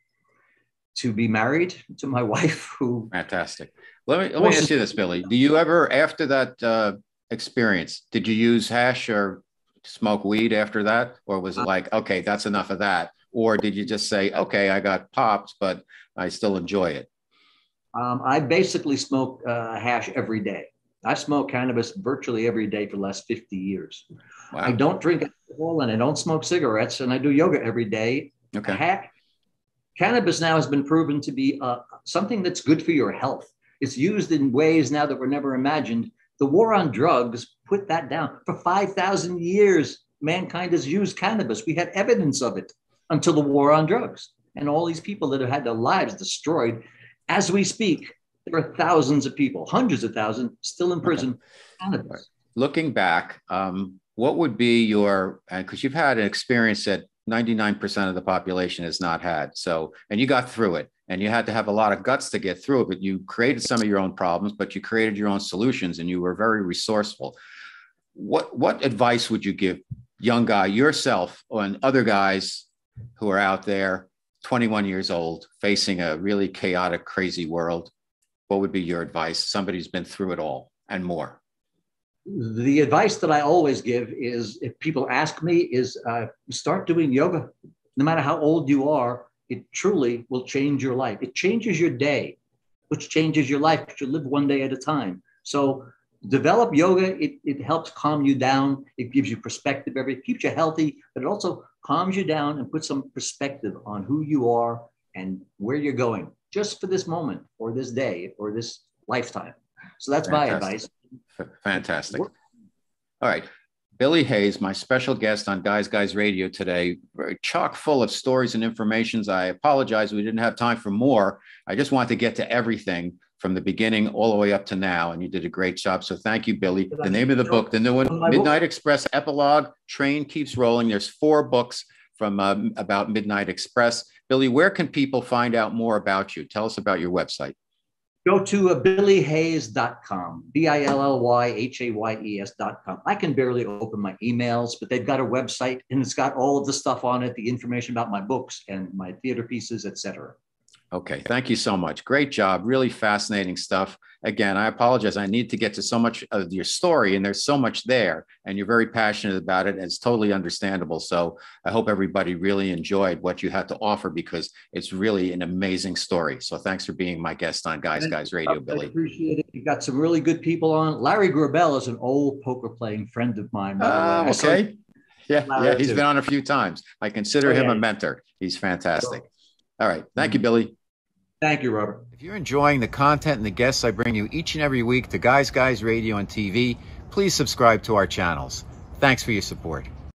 [SPEAKER 2] to be married to my [LAUGHS] wife, who
[SPEAKER 1] fantastic. Let me let me ask you this, Billy. Do you ever, after that uh, experience, did you use hash or smoke weed after that, or was it uh, like, okay, that's enough of that, or did you just say, okay, I got popped, but I still enjoy it?
[SPEAKER 2] Um, I basically smoke uh, hash every day. I've smoked cannabis virtually every day for the last 50 years. Wow. I don't drink alcohol and I don't smoke cigarettes and I do yoga every day.
[SPEAKER 1] Okay.
[SPEAKER 2] Ha- cannabis now has been proven to be uh, something that's good for your health. It's used in ways now that were never imagined. The war on drugs put that down. For 5,000 years, mankind has used cannabis. We had evidence of it until the war on drugs. And all these people that have had their lives destroyed, as we speak, there are thousands of people, hundreds of thousands, still in prison. Okay.
[SPEAKER 1] Looking back, um, what would be your, because you've had an experience that 99% of the population has not had. So, and you got through it and you had to have a lot of guts to get through it, but you created some of your own problems, but you created your own solutions and you were very resourceful. What, what advice would you give young guy yourself and other guys who are out there 21 years old facing a really chaotic crazy world what would be your advice? Somebody who's been through it all and more.
[SPEAKER 2] The advice that I always give is if people ask me, is uh, start doing yoga. No matter how old you are, it truly will change your life. It changes your day, which changes your life because you live one day at a time. So develop yoga. It, it helps calm you down. It gives you perspective. It keeps you healthy, but it also calms you down and puts some perspective on who you are and where you're going just for this moment or this day or this lifetime. So that's Fantastic. my advice.
[SPEAKER 1] Fantastic. All right. Billy Hayes, my special guest on Guys Guys Radio today, very chock full of stories and informations. I apologize, we didn't have time for more. I just want to get to everything from the beginning all the way up to now, and you did a great job. So thank you, Billy. The name of the book, the new one, Midnight Express Epilogue, Train Keeps Rolling. There's four books from um, about Midnight Express. Billy, where can people find out more about you? Tell us about your website.
[SPEAKER 2] Go to uh, billyhayes.com, B I L L Y H A Y E S.com. I can barely open my emails, but they've got a website and it's got all of the stuff on it, the information about my books and my theater pieces, etc.
[SPEAKER 1] Okay, thank you so much. Great job. Really fascinating stuff. Again, I apologize. I need to get to so much of your story, and there's so much there, and you're very passionate about it, and it's totally understandable. So I hope everybody really enjoyed what you had to offer because it's really an amazing story. So thanks for being my guest on Guys Guys Radio, Billy.
[SPEAKER 2] I appreciate it. You got some really good people on. Larry Grabell is an old poker playing friend of mine.
[SPEAKER 1] Uh, okay. Yeah, yeah, he's been on a few times. I consider oh, him yeah. a mentor. He's fantastic. All right. Thank you, Billy.
[SPEAKER 2] Thank you, Robert.
[SPEAKER 1] If you're enjoying the content and the guests I bring you each and every week to Guys Guys Radio and TV, please subscribe to our channels. Thanks for your support.